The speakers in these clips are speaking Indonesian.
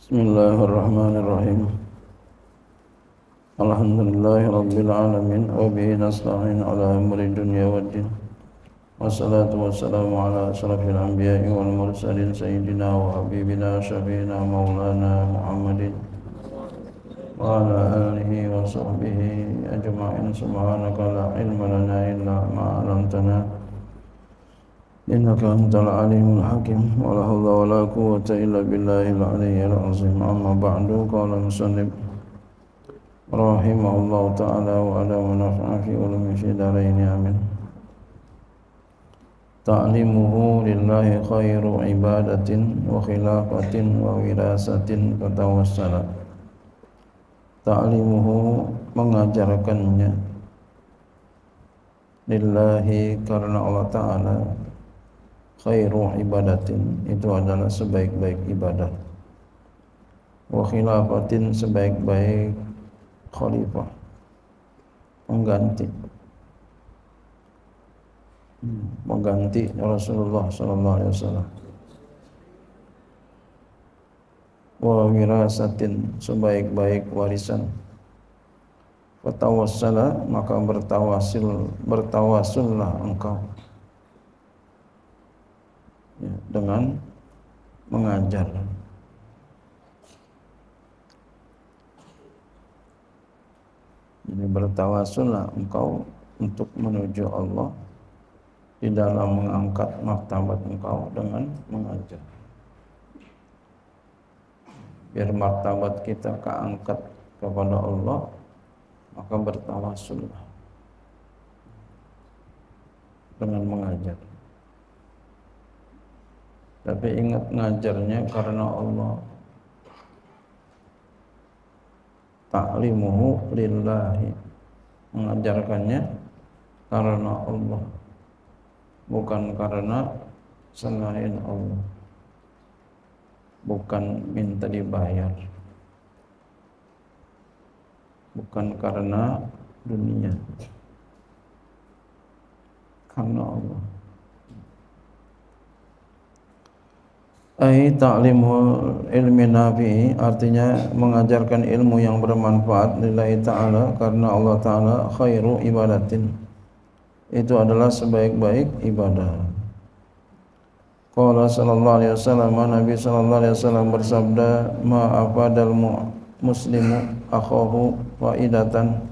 بسم الله الرحمن الرحيم. الحمد لله رب العالمين وبه نستعين على أمر الدنيا والدين. والصلاة والسلام على أشرف الأنبياء والمرسلين سيدنا وحبيبنا شفينا مولانا محمد وعلى آله وصحبه أجمعين. سبحانك لا علم لنا إلا ما علمتنا. إنك أنت العليم الحكيم ولا حول ولا قوة إلا بالله العلي العظيم. أما بعد قال المصنف رحمه الله تعالى وعلى ونفع في علوم في دارين آمين. تعليمه لله خير عبادة وخلافة ووراثة فتوسل. ta'limuhu mengajarkannya lillahi karena Allah Ta'ala khairu ibadatin. Itu adalah sebaik-baik ibadah. Wa khilafatin sebaik-baik khalifah. Pengganti mengganti Rasulullah sallallahu alaihi wasallam. Wa wirasatin sebaik-baik warisan. Fatawassala maka bertawasil bertawasullah engkau ya, dengan mengajar. Jadi bertawasullah engkau untuk menuju Allah di dalam mengangkat martabat engkau dengan mengajar. Biar martabat kita keangkat kepada Allah maka bertawasullah dengan mengajar tapi ingat ngajarnya karena Allah. Ta'limuhu lillahi. Mengajarkannya karena Allah. Bukan karena selain Allah. Bukan minta dibayar. Bukan karena dunia. Karena Allah ai ta'limu ilmi nafi artinya mengajarkan ilmu yang bermanfaat lillahi ta'ala karena Allah ta'ala khairu ibadatin. Itu adalah sebaik-baik ibadah. Qala sallallahu alaihi wasallam Nabi sallallahu alaihi wasallam bersabda ma afadal muslimu akhahu faidatan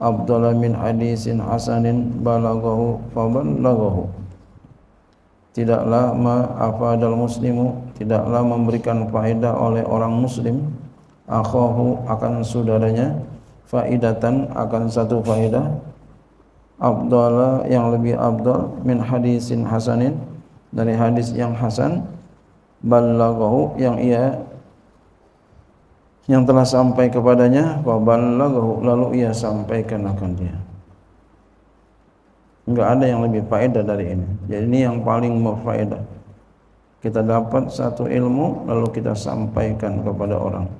afdala min hadisin hasanin balaghahu faballaghahu tidaklah ma afadal muslimu tidaklah memberikan faedah oleh orang muslim. Akhahu akan saudaranya faidatan akan satu faedah. Afdala yang lebih afdal min hadisin hasanin dari hadis yang hasan. Ballaghahu yang ia yang telah sampai kepadanya wa ballaghahu lalu ia sampaikan akan dia enggak ada yang lebih faedah dari ini. Jadi ini yang paling berfaedah. Kita dapat satu ilmu lalu kita sampaikan kepada orang.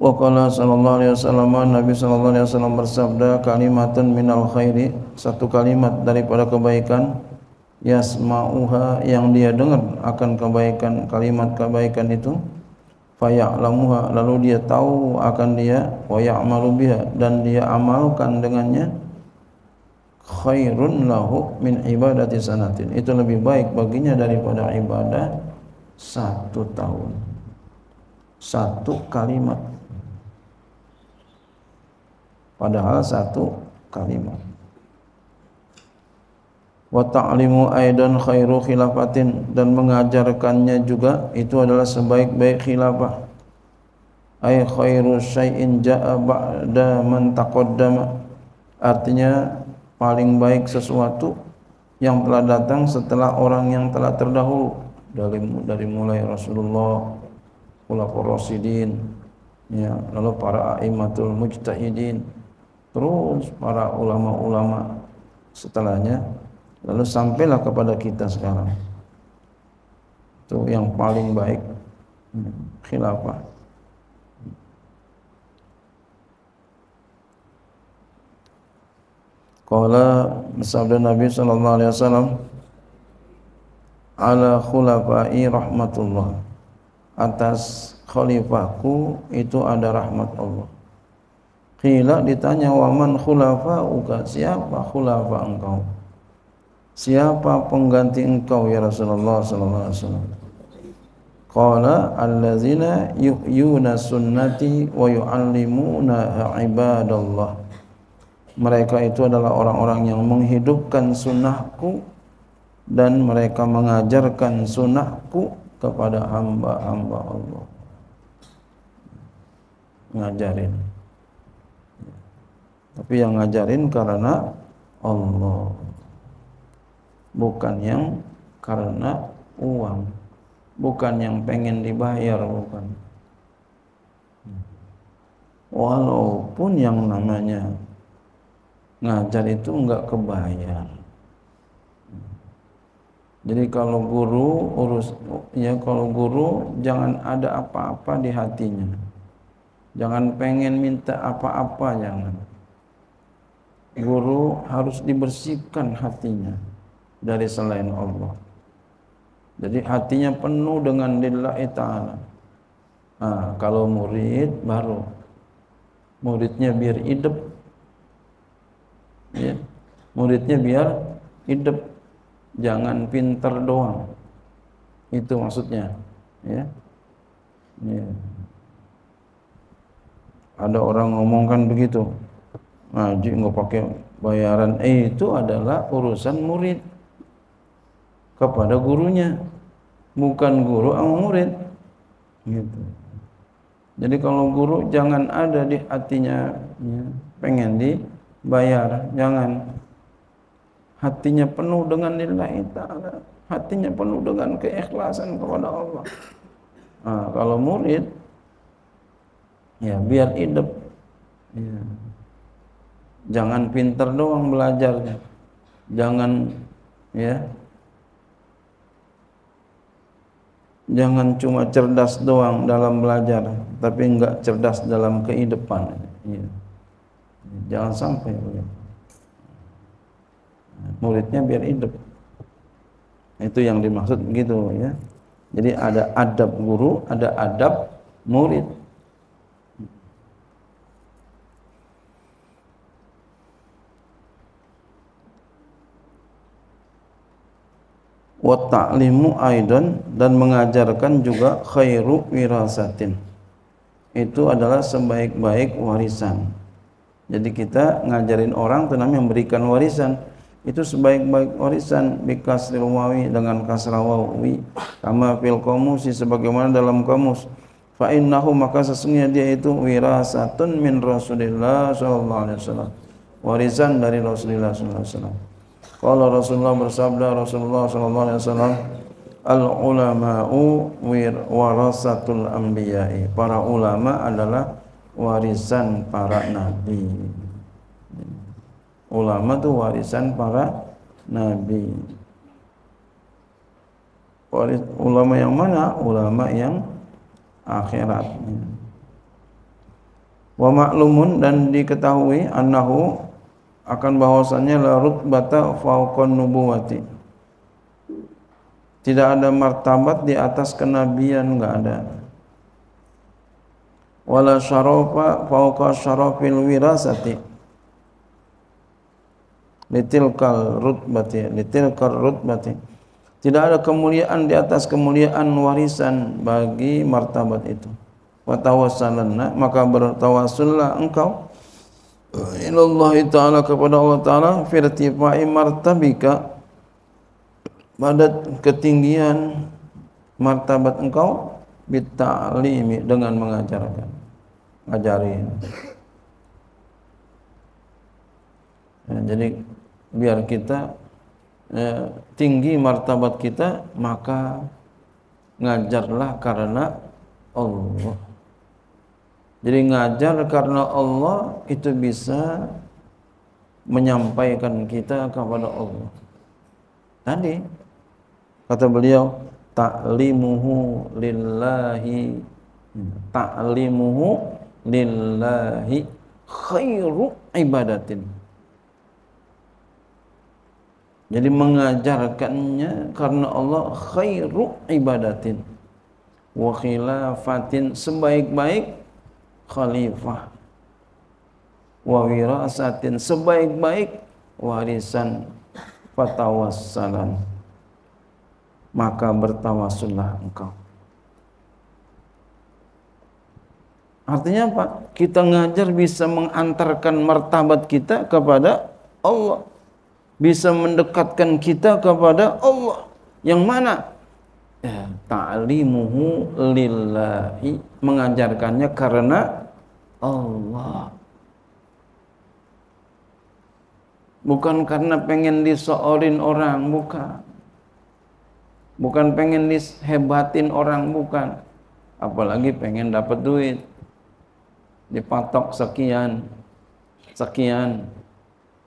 Wa qala sallallahu alaihi wasallam Nabi sallallahu alaihi wasallam bersabda kalimatun minal khairi satu kalimat daripada kebaikan yasma'uha yang dia dengar akan kebaikan kalimat kebaikan itu faya'lamuha. Lalu dia tahu akan dia wa ya'malu biha. Dan dia amalkan dengannya khairun lahu min ibadati sanatin. Itu lebih baik baginya daripada ibadah satu tahun. Satu kalimat. Padahal satu kalimat wa ta'limu aidan khairu khilafatin. Dan mengajarkannya juga itu adalah sebaik-baik khilafah. Ay khairu syai'in ja'a ba'da man taqaddama. Artinya paling baik sesuatu yang telah datang setelah orang yang telah terdahulu. Dari dari mulai Rasulullah Khulafaur Rasyidin ya lalu para aimatul mujtahidin terus para ulama-ulama setelahnya lalu sampailah kepada kita sekarang. Itu yang paling baik. Khilafah. Qala sabda Nabi sallallahu alaihi wasallam ala khulafai rahmatullah. Atas khalifahku itu ada rahmat Allah. Qila ditanya waman khulafa'uka? Siapa khulafa engkau siapa pengganti engkau ya Rasulullah sallallahu alaihi wasallam? Qala allazina yuhyuna sunnati wa yu'allimuna ibadallah. Mereka itu adalah orang-orang yang menghidupkan sunnahku dan mereka mengajarkan sunnahku kepada hamba-hamba Allah. Ngajarin. Tapi yang ngajarin karena Allah bukan yang karena uang bukan yang pengen dibayar bukan walaupun yang namanya ngajar itu enggak kebayar jadi kalau guru urus ya kalau guru jangan ada apa-apa di hatinya. Jangan pengen minta apa-apa jangan. Guru harus dibersihkan hatinya dari selain Allah. Jadi hatinya penuh dengan lillahi ta'ala. Nah, kalau murid baru muridnya biar hidup ya. Muridnya biar hidup jangan pinter doang itu maksudnya ya, ya. ada orang ngomong kan begitu ngaji nggak pakai bayaran eh itu adalah urusan murid kepada gurunya. Bukan guru sama murid. Gitu. Jadi kalau guru jangan ada di hatinya ya, pengen dibayar jangan. Hatinya penuh dengan nilai ta'ala. Hatinya penuh dengan keikhlasan kepada Allah. Nah, kalau murid ya biar hidup. Ya. jangan pinter doang belajarnya. Jangan ya jangan cuma cerdas doang dalam belajar tapi enggak cerdas dalam kehidupan. Ya. jangan sampai muridnya biar hidup. Itu yang dimaksud begitu ya. Jadi ada adab guru ada adab murid wa ta'limu aidan dan mengajarkan juga khairu wirasatin. Itu adalah sebaik-baik warisan. Jadi kita ngajarin orang itu memberikan warisan. Itu sebaik-baik warisan. Bikasril wawi dengan kasrah wawi. Kama fil qamusi sebagaimana dalam kamus fa innahu maka sesungguhnya dia itu wirasatun min Rasulillah sallallahu alaihi wasallam. Warisan dari Rasulullah sallallahu alaihi wasallam kalau Rasulullah bersabda Rasulullah sallallahu alaihi wasallam al ulama'u wir warasatul anbiya'i para ulama adalah warisan para nabi ulama itu warisan para nabi. Ulama yang mana? Ulama yang akhirat. Wa maklumun dan diketahui annahu akan bahwasannya la rutbata fauqan nubuwati. Tidak ada martabat di atas kenabian enggak ada. Wala syarafa fauqa syarafil wirasati litilkal rutbati litilkal rutbati tidak ada kemuliaan di atas kemuliaan warisan bagi martabat itu wa tawassalanna maka bertawassullah engkau ilallah taala kepada Allah taala firtifai martabika pada ketinggian martabat engkau bitalimi dengan mengajarkan ngajarin. Ya, jadi biar kita eh, tinggi martabat kita maka ngajarlah karena Allah jadi ngajar karena Allah itu bisa menyampaikan kita kepada Allah. Tadi kata beliau ta'limuhu lillahi ta'limuhu lillahi khairu ibadatin. Jadi mengajarkannya karena Allah khairu ibadatin. Wa khilafatin sebaik-baik khalifah wa wirasatin sebaik-baik warisan fatawassalan maka bertawassullah engkau Artinya apa? Kita ngajar bisa mengantarkan martabat kita kepada Allah. Bisa mendekatkan kita kepada Allah. Yang mana? Ya, ta'limuhu lillahi. Mengajarkannya karena Allah. Bukan karena pengen disoorin orang, bukan. Bukan pengen dihebatin orang, bukan. Apalagi pengen dapat duit dipatok sekian sekian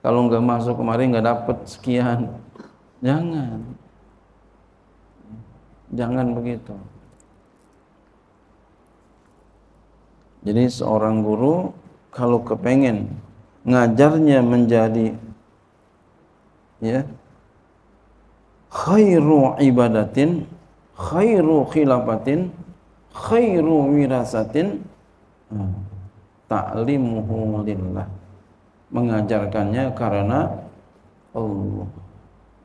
kalau nggak masuk kemarin nggak dapet sekian jangan jangan begitu. Jadi seorang guru kalau kepengen ngajarnya menjadi ya khairu ibadatin khairu khilafatin khairu wirasatin hmm ta'limuhu lillah. Mengajarkannya karena Allah.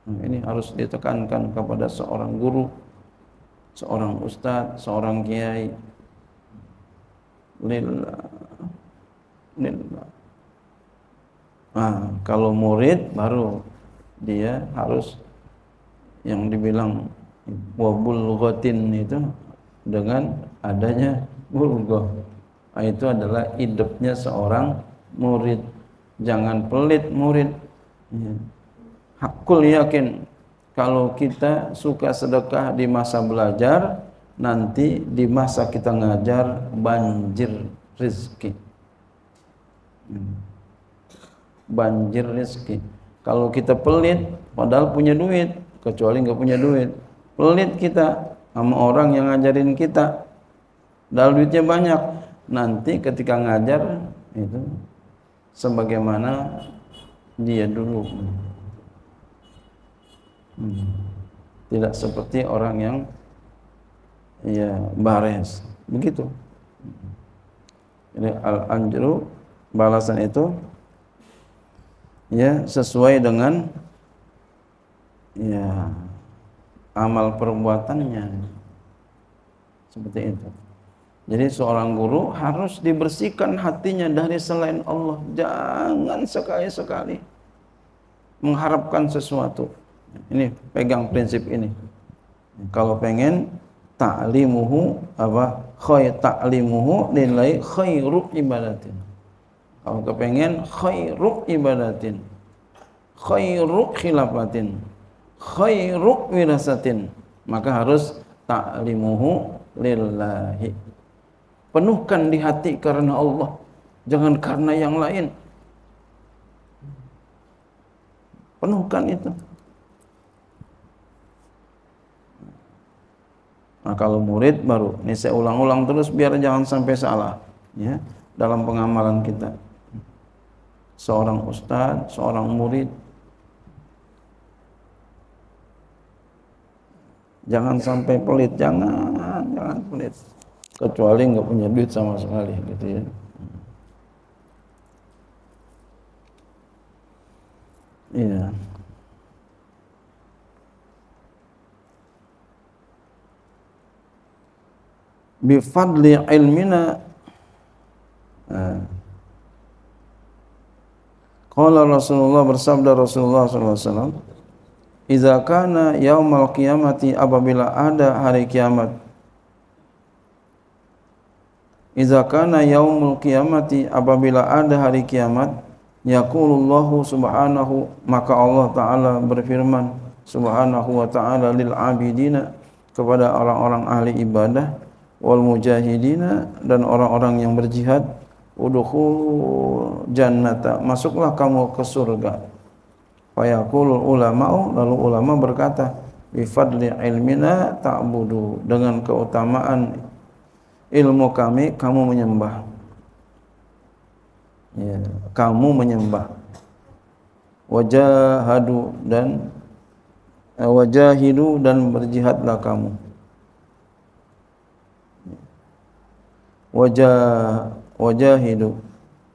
Nah, ini harus ditekankan kepada seorang guru seorang ustadz seorang kiai. Lillah. Lillah. Nah, kalau murid baru dia harus yang dibilang wabul itu dengan adanya bulgoh Ah, itu adalah hidupnya seorang murid. Jangan pelit murid. Ya. hakul yakin kalau kita suka sedekah di masa belajar nanti di masa kita ngajar banjir rezeki hmm. banjir rezeki kalau kita pelit padahal punya duit kecuali nggak punya duit. Pelit kita sama orang yang ngajarin kita. Padahal duitnya banyak. Nanti ketika ngajar itu sebagaimana dia dulu hmm. tidak seperti orang yang ya bares begitu jadi al anjru balasan itu ya sesuai dengan ya amal perbuatannya seperti itu jadi seorang guru harus dibersihkan hatinya dari selain Allah. Jangan sekali-sekali mengharapkan sesuatu. Ini pegang prinsip ini. Kalau pengen ta'limuhu apa khair ta'limuhu nilai khairu ibadatin. Kalau kepengen khairu ibadatin. Khairu khilafatin. Khairu wirasatin. Maka harus ta'limuhu lillahi Penuhkan di hati karena Allah, jangan karena yang lain. Penuhkan itu. Nah, kalau murid baru, ini saya ulang-ulang terus biar jangan sampai salah ya dalam pengamalan kita. Seorang ustadz, seorang murid. Jangan sampai pelit, jangan, jangan pelit. Kecuali nggak punya duit sama sekali gitu ya. Iya bifadli ilmina nah. Qala Rasulullah bersabda Rasulullah SAW Iza kana yaumal qiyamati apabila ada hari kiamat Iza kana yaumul qiyamati apabila ada hari kiamat yaqulullahu subhanahu maka Allah taala berfirman subhanahu wa taala lil abidina kepada orang-orang ahli ibadah wal mujahidina dan orang-orang yang berjihad udkhul jannata masuklah kamu ke surga. Fayaqulul ulama'u lalu ulama berkata bi fadli ilmina ta'budu dengan keutamaan ilmu kami kamu menyembah. Ya, kamu menyembah. Wajahadu dan wajahidu dan berjihadlah kamu wajah wajahidu.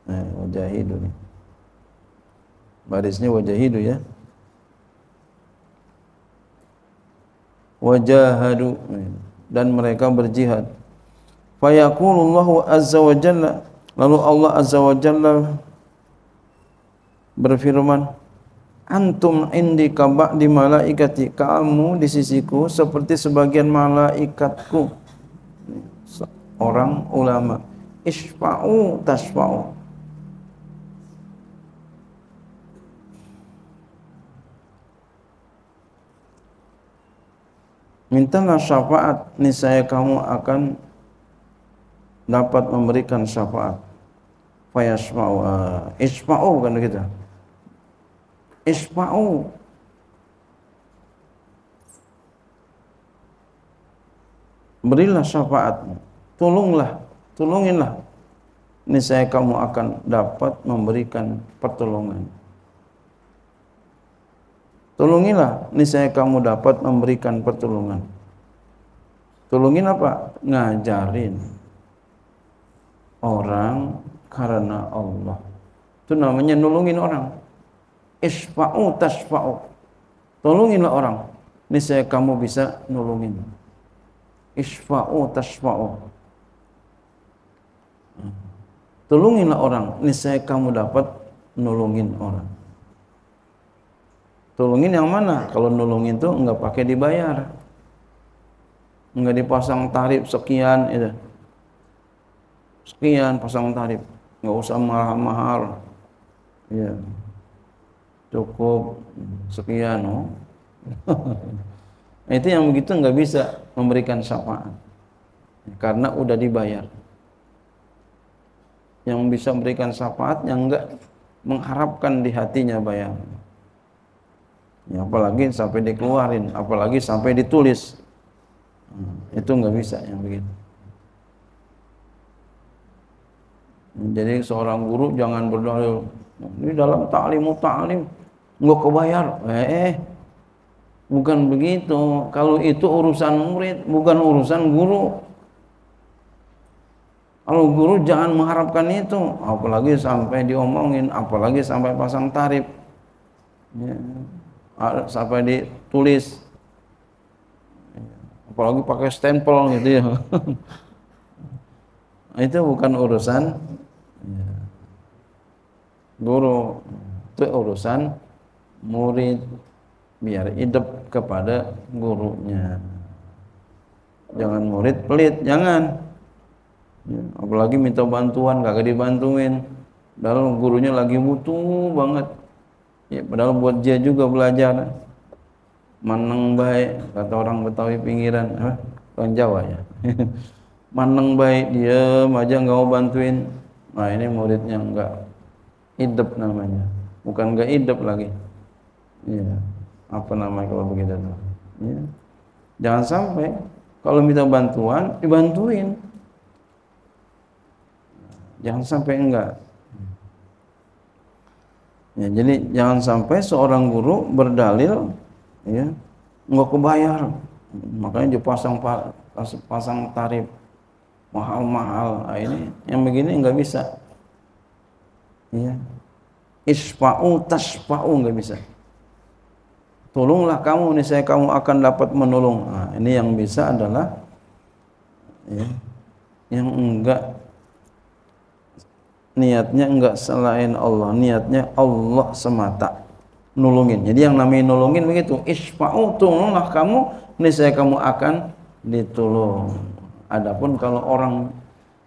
Eh, wajahidu nih barisnya wajahidu ya. Wajahadu. Dan mereka berjihad. Fayaqulullahu azza wa jalla. Lalu Allah azza wa jalla berfirman antum indi di malaikati. Kamu di sisiku seperti sebagian malaikatku orang ulama. Isfa'u tasfa'u mintalah syafaat niscaya kamu akan dapat memberikan syafaat. Fayasma'u uh, isma'u kan gitu isma'u berilah syafaat tolonglah tolonginlah niscaya kamu akan dapat memberikan pertolongan Tolongilah, niscaya kamu dapat memberikan pertolongan. Tolongin apa? Ngajarin orang karena Allah. Itu namanya nolongin orang. Isfa'u tasfa'u. Tolonginlah orang. Niscaya kamu bisa nolongin. Isfa'u tasfa'u. Tolonginlah orang. Niscaya kamu dapat nolongin orang. Tolongin yang mana? Kalau nolongin tuh nggak pakai dibayar, nggak dipasang tarif sekian itu, sekian pasang tarif, nggak usah mahal-mahal, ya cukup sekian, oh. itu yang begitu nggak bisa memberikan syafaat karena udah dibayar. Yang bisa memberikan syafaat yang enggak mengharapkan di hatinya bayar. Ya, apalagi sampai dikeluarin, apalagi sampai ditulis. Hmm, itu nggak bisa yang begitu. Jadi seorang guru jangan berdalil ini dalam ta'lim ta'lim nggak kebayar. Eh, bukan begitu. Kalau itu urusan murid, bukan urusan guru. Kalau guru jangan mengharapkan itu, apalagi sampai diomongin, apalagi sampai pasang tarif. Ya sampai ditulis. Apalagi pakai stempel gitu ya. Itu bukan urusan guru. Itu urusan murid biar hidup kepada gurunya. Jangan murid pelit jangan ya, apalagi minta bantuan kagak dibantuin dalam gurunya lagi butuh banget Ya, padahal buat dia juga belajar. Maneng baik, kata orang Betawi pinggiran, eh, orang Jawa ya. Maneng baik, dia aja nggak mau bantuin. Nah ini muridnya nggak hidup namanya, bukan nggak hidup lagi. Ya, apa namanya kalau begitu? Ya. Jangan sampai kalau minta bantuan dibantuin. Jangan sampai enggak. Ya, jadi jangan sampai seorang guru berdalil ya nggak kebayar. Makanya dipasang pasang tarif mahal-mahal. Nah, ini yang begini nggak bisa. Ya. Isfa'u tasfa'u nggak bisa. Tolonglah kamu nih saya kamu akan dapat menolong. Nah, ini yang bisa adalah ya, yang enggak niatnya enggak selain Allah, niatnya Allah semata nulungin. Jadi yang namanya nulungin begitu, isfa'u tolonglah kamu, niscaya kamu akan ditolong. Adapun kalau orang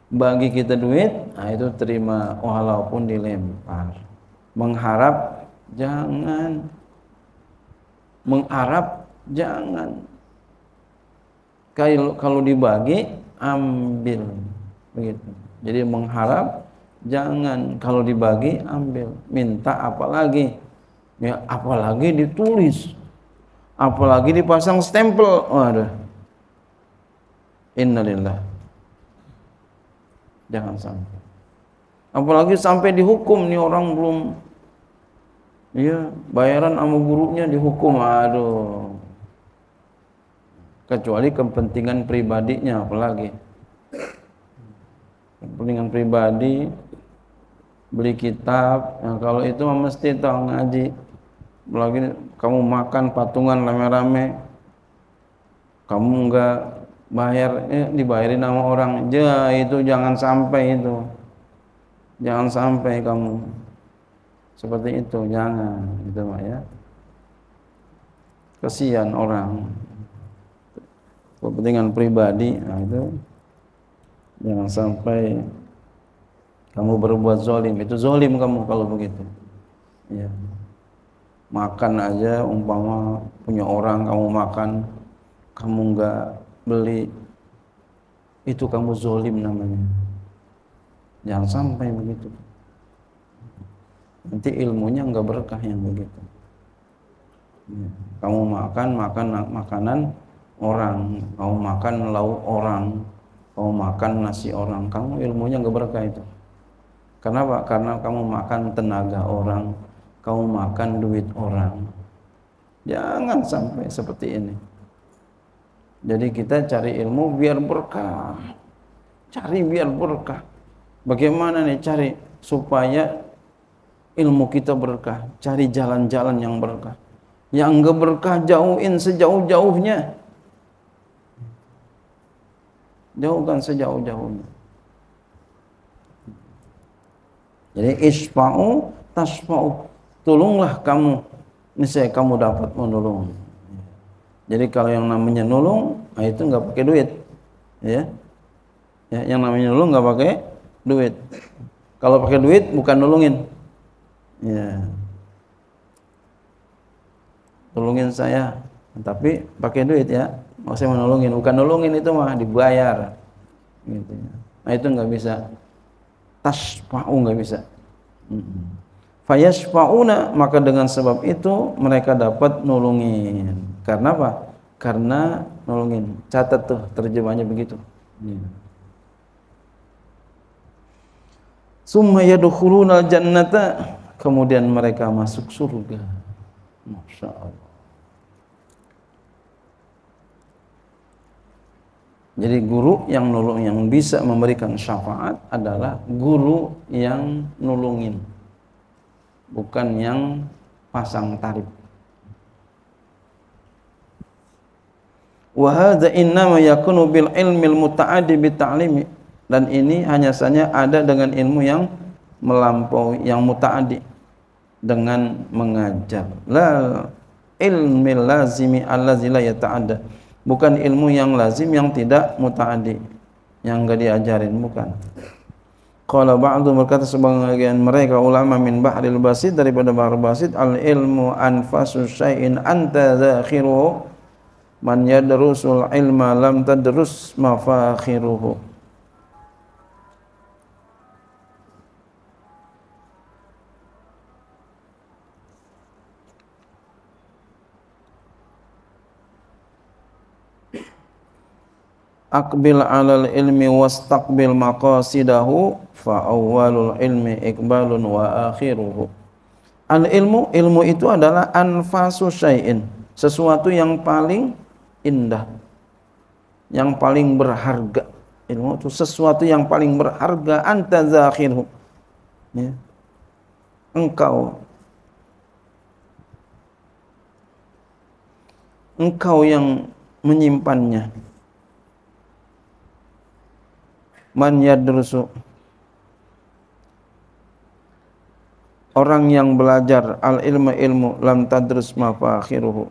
bagi kita duit, nah itu terima walaupun dilempar. Mengharap jangan. Mengharap jangan. Kalau kalau dibagi ambil begitu. Jadi mengharap Jangan kalau dibagi ambil, minta apalagi. Ya apalagi ditulis. Apalagi dipasang stempel. Waduh. Innalillah. Jangan sampai. Apalagi sampai dihukum nih orang belum Iya, bayaran sama gurunya dihukum. Aduh. kecuali kepentingan pribadinya apalagi kepentingan pribadi beli kitab. Ya, kalau itu mesti tahu ngaji. Apalagi kamu makan patungan rame-rame kamu enggak bayar eh, dibayarin sama orang. Ja itu jangan sampai itu. Jangan sampai kamu. Seperti itu jangan. Gitu Pak ya. Kasihan orang. Kepentingan pribadi nah itu jangan sampai kamu berbuat zolim. Itu zolim kamu kalau begitu. Ya. Makan aja umpama punya orang kamu makan kamu enggak beli itu kamu zolim namanya. Jangan sampai begitu. Nanti ilmunya enggak berkah yang begitu. Ya. kamu makan makan makanan orang. Kamu makan lauk orang. Kamu makan nasi orang. Kamu ilmunya enggak berkah itu kenapa karena kamu makan tenaga orang kamu makan duit orang. Jangan sampai seperti ini. Jadi kita cari ilmu biar berkah. Cari biar berkah. Bagaimana nih cari supaya ilmu kita berkah? Cari jalan-jalan yang berkah. Yang enggak berkah jauhin sejauh-jauhnya. Jauhkan sejauh-jauhnya jadi isfa'u tasfa'u tolonglah kamu niscaya kamu dapat menolong. Jadi kalau yang namanya nolong nah itu nggak pakai duit ya. Ya yang namanya nolong nggak pakai duit. Kalau pakai duit bukan nolongin. Ya. Tolongin saya tapi pakai duit ya. Maksudnya menolongin bukan nolongin itu mah dibayar gitu ya. nah itu nggak bisa tasfa'u nggak bisa. Fayasfa'una maka dengan sebab itu mereka dapat nolongin. Karena apa? Karena nolongin. Catat tuh terjemahnya begitu. Ya. summa yadkhuluna jannata kemudian mereka masuk surga. Masya Allah Jadi guru yang nolong yang bisa memberikan syafaat adalah guru yang nulungin. Bukan yang pasang tarif. Wa hadza innama yakunu bil ilmil muta'addi bi ta'limi dan ini hanya saja ada dengan ilmu yang melampaui yang muta'addi dengan mengajar. La ilmil lazimi allazi la yata'adda bukan ilmu yang lazim yang tidak mutaaddi. Yang enggak diajarin bukan. Qala ba'du berkata sebagian mereka ulama min bahril basid daripada bahr basid al ilmu anfasu syai'in anta zakhiru man yadrusul ilma lam tadrus mafakhiruhu akbil alal ilmi wastaqbil maqasidahu fa awwalul ilmi ikbalun wa akhiruhu. Al ilmu ilmu itu adalah anfasu syai'in sesuatu yang paling indah yang paling berharga. Ilmu itu sesuatu yang paling berharga anta zakhirhu. Ya. engkau. Engkau yang menyimpannya man yadrusu. Orang yang belajar al ilmu ilmu lam tadrus mafakhiruhu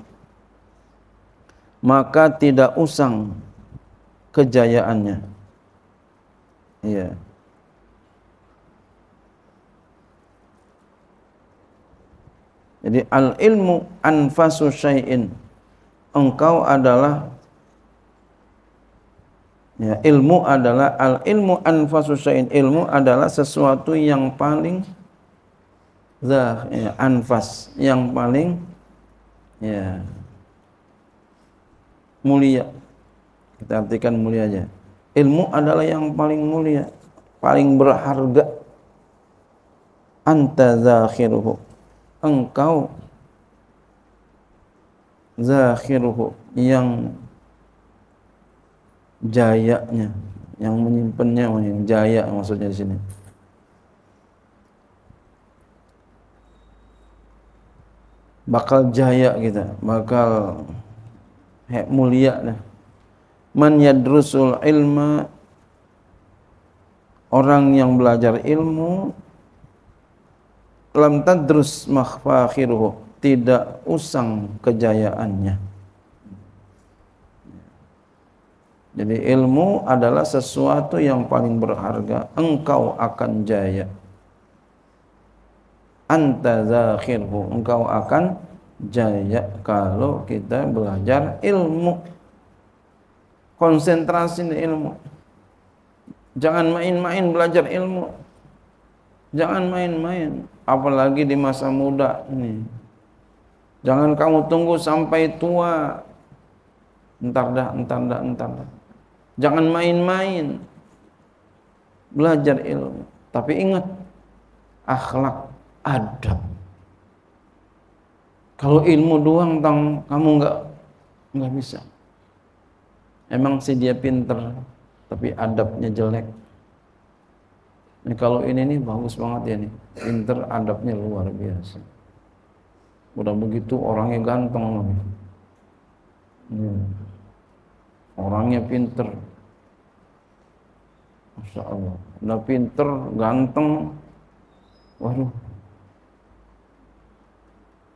maka tidak usang kejayaannya. Iya. Jadi al ilmu anfasu syai'in. Engkau adalah Ya, ilmu adalah al ilmu anfasu syai'in. Ilmu adalah sesuatu yang paling zah, ya, anfas, yang paling ya mulia. Kita artikan mulia aja. Ilmu adalah yang paling mulia, paling berharga. Anta zakhiruhu. Engkau zakhiruhu yang jayanya yang menyimpannya yang jaya maksudnya di sini. Bakal jaya kita bakal he, mulia dah. Man yadrusul ilma orang yang belajar ilmu lam tadrus makhfakhiruhu tidak usang kejayaannya jadi ilmu adalah sesuatu yang paling berharga. Engkau akan jaya. Anta zakhirhu. Engkau akan jaya kalau kita belajar ilmu. Konsentrasi di ilmu. Jangan main-main belajar ilmu. Jangan main-main. Apalagi di masa muda ini. Jangan kamu tunggu sampai tua. Entar dah, entar dah, entar dah. Jangan main-main. Belajar ilmu. Tapi ingat, akhlak, adab. Kalau ilmu doang tang kamu enggak enggak bisa. Emang sih dia pinter, tapi adabnya jelek. Ini kalau ini nih bagus banget ya nih. Pinter adabnya luar biasa. Udah begitu orangnya ganteng. Ya. Orangnya pinter. Masya Allah. Udah pinter, ganteng. Waduh.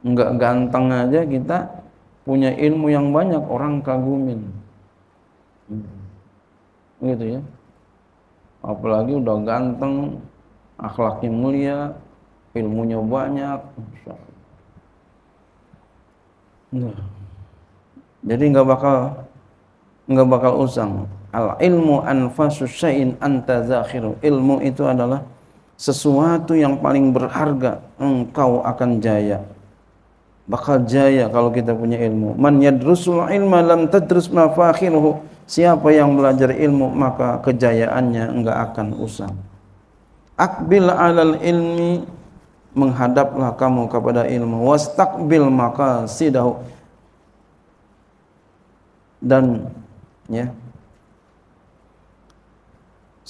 Enggak ganteng aja kita punya ilmu yang banyak orang kagumin. Gitu ya apalagi udah ganteng akhlaknya mulia ilmunya banyak nah. jadi nggak bakal nggak bakal usang al ilmu anfasu syai'in anta zakhiru. Ilmu itu adalah sesuatu yang paling berharga engkau akan jaya. Bakal jaya kalau kita punya ilmu. Man yadrusul ilma lam tadrus mafakhiruhu Siapa yang belajar ilmu maka kejayaannya enggak akan usang. Akbil alal ilmi menghadaplah kamu kepada ilmu. Wastaqbil maka sidahu dan ya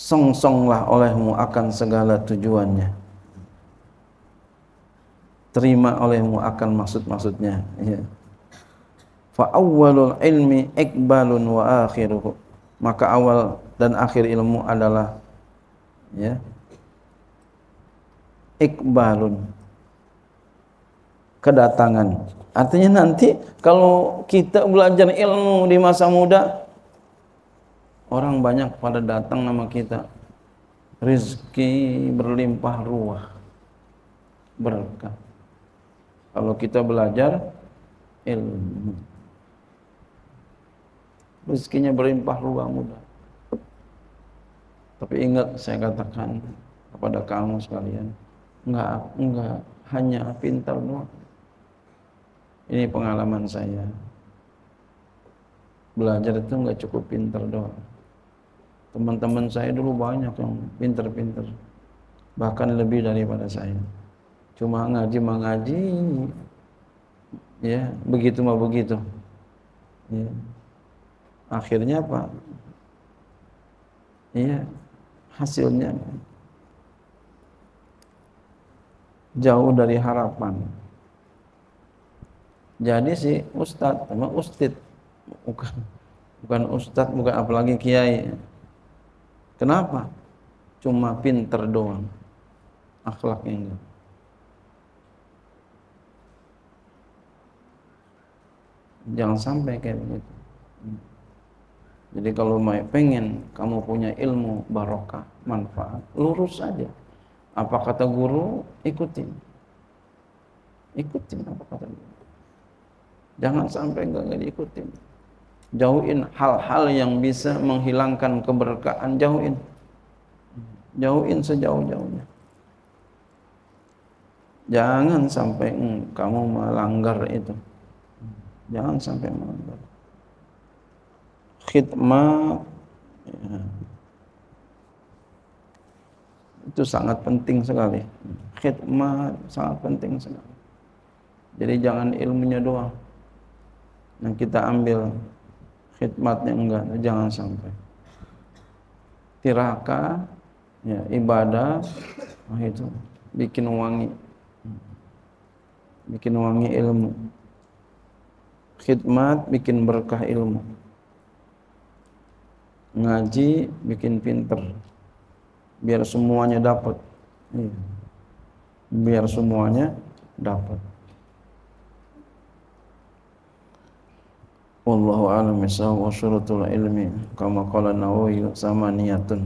song-songlah olehmu akan segala tujuannya. Terima olehmu akan maksud-maksudnya ya. Fa awwalul ilmi ikbalun wa akhiruhu. Maka awal dan akhir ilmu adalah ya ikbalun kedatangan. Artinya nanti kalau kita belajar ilmu di masa muda orang banyak pada datang nama kita rizki berlimpah ruah berkah kalau kita belajar ilmu rezekinya berlimpah ruah mudah. Tapi ingat saya katakan kepada kamu sekalian, enggak enggak hanya pintar doang. Ini pengalaman saya. Belajar itu enggak cukup pintar doang. Teman-teman saya dulu banyak yang pintar-pintar. Bahkan lebih daripada saya. Cuma ngaji mengaji ya, begitu mah begitu. Ya akhirnya apa? Iya, hasilnya jauh dari harapan. Jadi si ustadz, sama ustid, bukan bukan ustadz, bukan apalagi kiai. Kenapa? Cuma pinter doang, akhlaknya enggak. Jangan sampai kayak begitu. Jadi kalau mau pengen kamu punya ilmu barokah, manfaat, lurus saja. Apa kata guru, ikutin. Ikutin apa kata guru. Jangan sampai enggak, enggak diikutin. Jauhin hal-hal yang bisa menghilangkan keberkahan, jauhin. Jauhin sejauh-jauhnya. Jangan sampai hmm, kamu melanggar itu. Jangan sampai melanggar khidmat ya. itu sangat penting sekali khidmat sangat penting sekali jadi jangan ilmunya doang yang kita ambil khidmatnya enggak jangan sampai. Tiraka ya ibadah oh itu bikin wangi. Bikin wangi ilmu. Khidmat bikin berkah ilmu. Ngaji bikin pinter. Biar semuanya dapat. Iya. biar semuanya dapat wallahu a'lam wa syurutul ilmi kama qala nawawi sama niyatun